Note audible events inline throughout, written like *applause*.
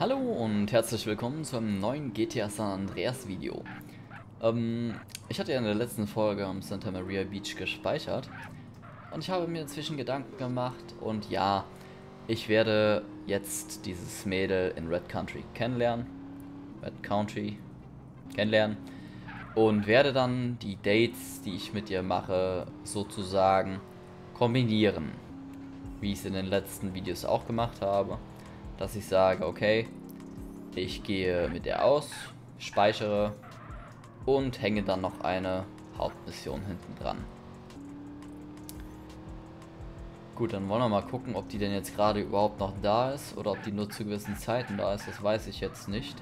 Hallo und herzlich willkommen zu einem neuen GTA San Andreas Video. Ähm, ich hatte ja in der letzten Folge am Santa Maria Beach gespeichert und ich habe mir inzwischen Gedanken gemacht und ja, ich werde jetzt dieses Mädel in Red Country kennenlernen. Red Country kennenlernen und werde dann die Dates, die ich mit ihr mache, sozusagen kombinieren. Wie ich es in den letzten Videos auch gemacht habe. Dass ich sage, okay, ich gehe mit ihr aus, speichere und hänge dann noch eine Hauptmission hinten dran. Gut, dann wollen wir mal gucken, ob die denn jetzt gerade überhaupt noch da ist oder ob die nur zu gewissen Zeiten da ist. Das weiß ich jetzt nicht.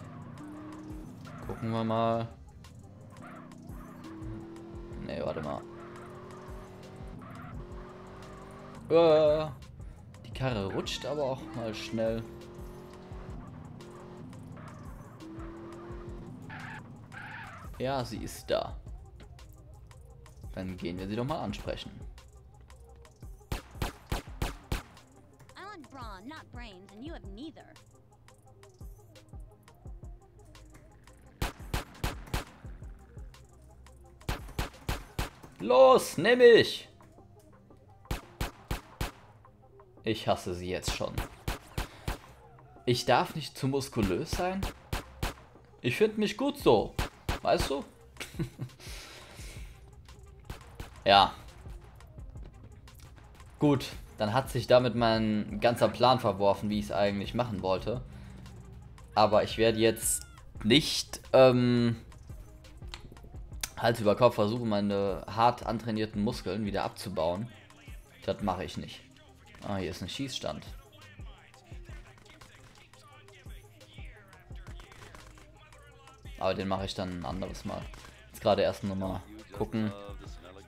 Gucken wir mal. Ne, warte mal. Uh, die Karre rutscht aber auch mal schnell. Ja, sie ist da. Dann gehen wir sie doch mal ansprechen. Los, nimm mich! Ich hasse sie jetzt schon. Ich darf nicht zu muskulös sein? Ich finde mich gut so. Weißt du? *laughs* ja. Gut, dann hat sich damit mein ganzer Plan verworfen, wie ich es eigentlich machen wollte. Aber ich werde jetzt nicht ähm, Hals über Kopf versuchen, meine hart antrainierten Muskeln wieder abzubauen. Das mache ich nicht. Ah, hier ist ein Schießstand. Aber den mache ich dann ein anderes Mal. Jetzt gerade erst nochmal gucken.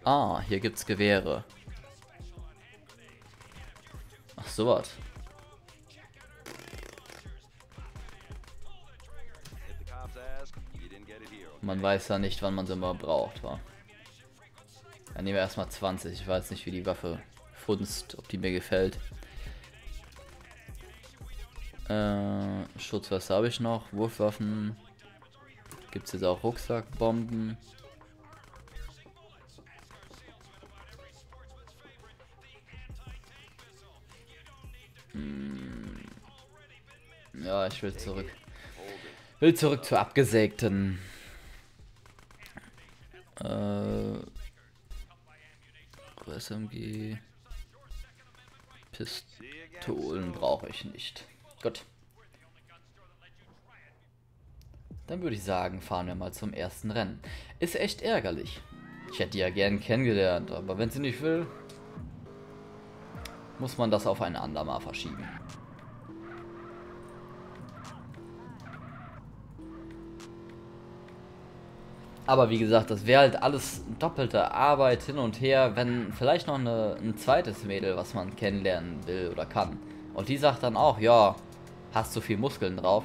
Ah, hier gibt's Gewehre. Ach, so was. Man weiß ja nicht, wann man sie immer braucht, wa? Dann nehmen wir erstmal 20. Ich weiß nicht, wie die Waffe funzt, ob die mir gefällt. Äh, Schutzwasser habe ich noch. Wurfwaffen. Gibt es jetzt auch Rucksackbomben? Hm. Ja, ich will zurück. Will zurück zur abgesägten. Äh, SMG. Pistolen brauche ich nicht. Gut. Dann würde ich sagen, fahren wir mal zum ersten Rennen. Ist echt ärgerlich. Ich hätte die ja gern kennengelernt, aber wenn sie nicht will, muss man das auf ein andermal verschieben. Aber wie gesagt, das wäre halt alles doppelte Arbeit hin und her, wenn vielleicht noch eine, ein zweites Mädel, was man kennenlernen will oder kann. Und die sagt dann auch, ja, hast du viel Muskeln drauf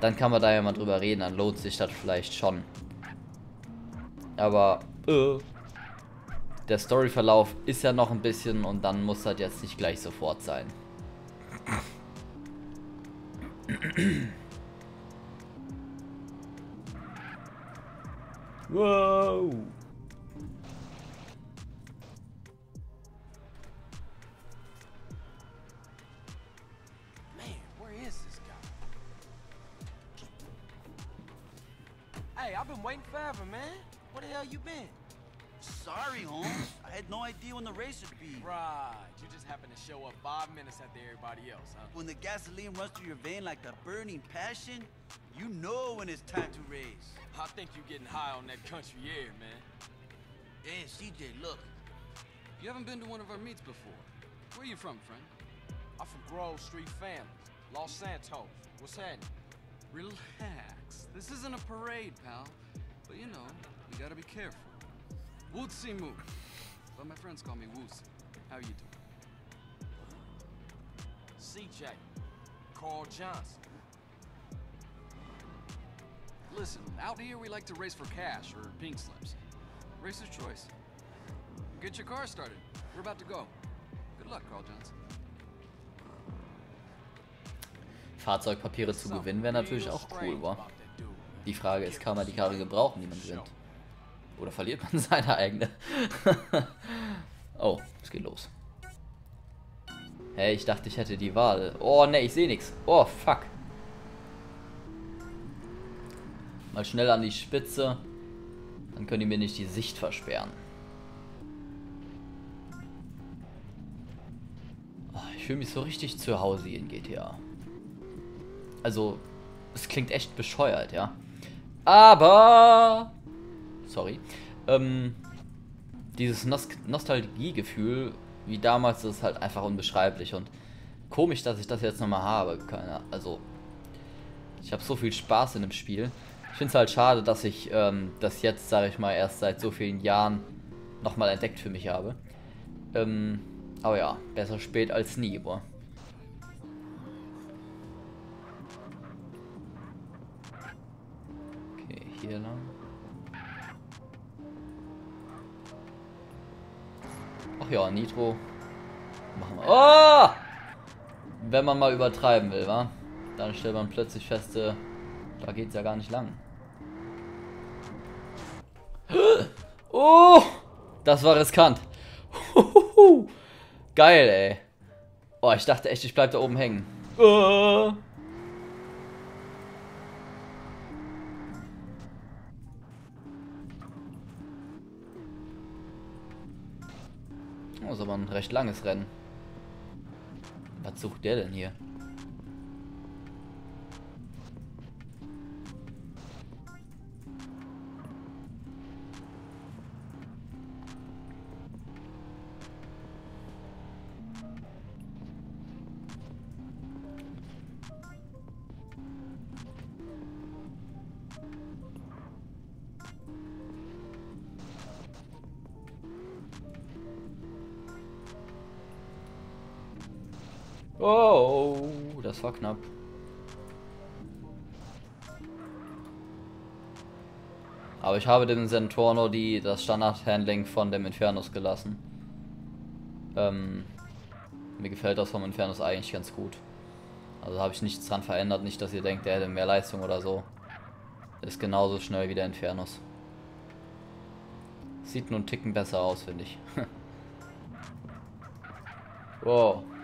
dann kann man da ja mal drüber reden, dann lohnt sich das vielleicht schon. Aber, äh, der Storyverlauf ist ja noch ein bisschen und dann muss das jetzt nicht gleich sofort sein. wow. Been waiting forever, man. Where the hell you been? Sorry, Holmes. I had no idea when the race would be. Right. You just happened to show up five minutes after everybody else, huh? When the gasoline runs through your vein like a burning passion, you know when it's time to race. I think you're getting high on that country air, man. Hey, CJ, look. You haven't been to one of our meets before. Where are you from, friend? I'm from Grove Street Family, Los Santos. What's happening? Relax. This isn't a parade, pal. But you know, you gotta be careful. Wootsy Moo. But my friends call me Wootsy. How are you doing? CJ. Carl Johnson. Listen, out here we like to race for cash or pink slips. Racer's choice. Get your car started. We're about to go. Good luck, Carl Johnson. Fahrzeugpapiere zu gewinnen wäre natürlich auch cool, wa? Die Frage ist, kann man die Karre gebrauchen, die man gewinnt? Oder verliert man *laughs* seine eigene? oh, es geht los. Hey, ich dachte, ich hätte die Wahl. Oh, ne, ich sehe nichts. Oh, fuck. Mal schnell an die Spitze. Dann können die mir nicht die Sicht versperren. Oh, ich fühle mich so richtig zu Hause hier in GTA. Also, es klingt echt bescheuert, ja. Aber... Sorry. Ähm, dieses Nost Nostalgiegefühl wie damals ist halt einfach unbeschreiblich und komisch, dass ich das jetzt nochmal habe. Keine, also, ich habe so viel Spaß in dem Spiel. Ich finde es halt schade, dass ich ähm, das jetzt, sage ich mal, erst seit so vielen Jahren nochmal entdeckt für mich habe. Ähm, aber ja, besser spät als nie, boah. Hier lang. Ach ja, Nitro. Machen wir. Oh! Wenn man mal übertreiben will, wa? Dann stellt man plötzlich fest, äh, da geht's ja gar nicht lang. *gasps* Oh! Das war riskant. *laughs* Geil, ey. Oh, ich dachte echt, ich bleib da oben hängen. Oh. Oh, ist aber ein recht langes Rennen. Was sucht der denn hier? Oh, das war knapp. Aber ich habe dem Centorno die, das Standard-Handling von dem Infernus gelassen. Ähm, mir gefällt das vom Infernus eigentlich ganz gut. Also habe ich nichts dran verändert, nicht, dass ihr denkt, der hätte mehr Leistung oder so. Ist genauso schnell wie der Infernus. Sieht nur einen Ticken besser aus, finde ich. wow. *laughs*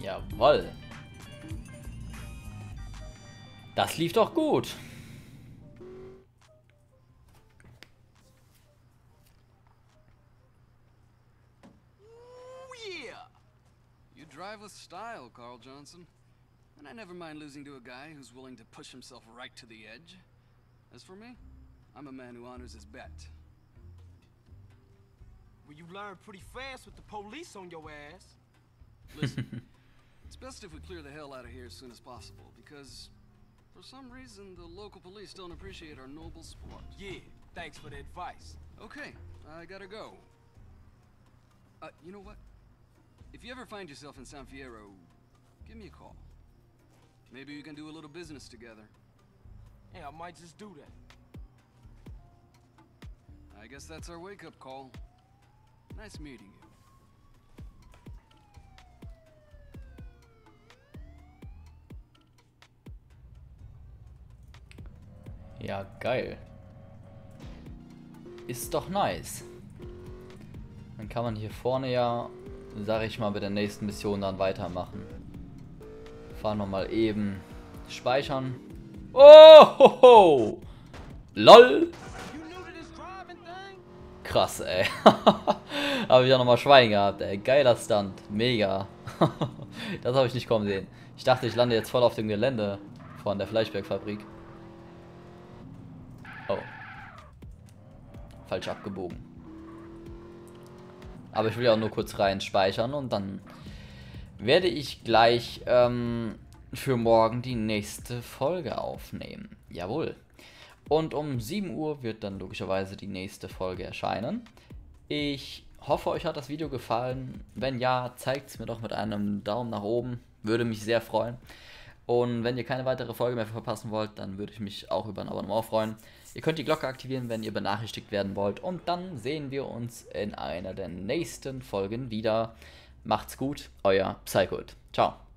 Jawoll. Das lief doch gut. yeah! You drive with style, Carl Johnson. And I never mind losing to a guy who's willing to push himself right to the edge. As for me, I'm a man who honors his bet. Well, you learn pretty fast with the police on your ass. Listen, it's *laughs* best if we clear the hell out of here as soon as possible, because for some reason the local police don't appreciate our noble sport. Yeah, thanks for the advice. Okay, I gotta go. Uh, you know what? If you ever find yourself in San Fierro, give me a call. Maybe we can do a little business together. Yeah, I might just do that. I guess that's our wake-up call. Nice meeting you. Ja, geil. Ist doch nice. Dann kann man hier vorne ja, sag ich mal, bei der nächsten Mission dann weitermachen. Fahren wir mal eben speichern. Oh! Ho, ho. LOL! Krass, ey. *laughs* habe ich ja nochmal Schwein gehabt, ey. Geiler Stunt. Mega. *laughs* das habe ich nicht kommen sehen. Ich dachte, ich lande jetzt voll auf dem Gelände von der Fleischbergfabrik. Oh. Falsch abgebogen. Aber ich will ja auch nur kurz rein speichern und dann werde ich gleich ähm, für morgen die nächste Folge aufnehmen. Jawohl. Und um 7 Uhr wird dann logischerweise die nächste Folge erscheinen. Ich hoffe, euch hat das Video gefallen. Wenn ja, zeigt es mir doch mit einem Daumen nach oben. Würde mich sehr freuen. Und wenn ihr keine weitere Folge mehr verpassen wollt, dann würde ich mich auch über ein Abonnement freuen. Ihr könnt die Glocke aktivieren, wenn ihr benachrichtigt werden wollt. Und dann sehen wir uns in einer der nächsten Folgen wieder. Macht's gut, euer Psychoid. Ciao.